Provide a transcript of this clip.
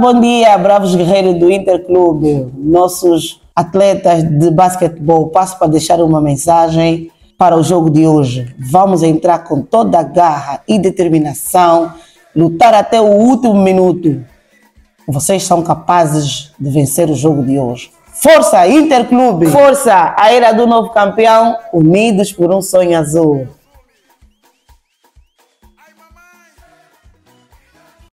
bom dia, bravos guerreiros do Interclube, nossos atletas de basquetebol. Passo para deixar uma mensagem para o jogo de hoje. Vamos entrar com toda a garra e determinação, lutar até o último minuto. Vocês são capazes de vencer o jogo de hoje. Força, Interclube! Força, a era do novo campeão, unidos por um sonho azul.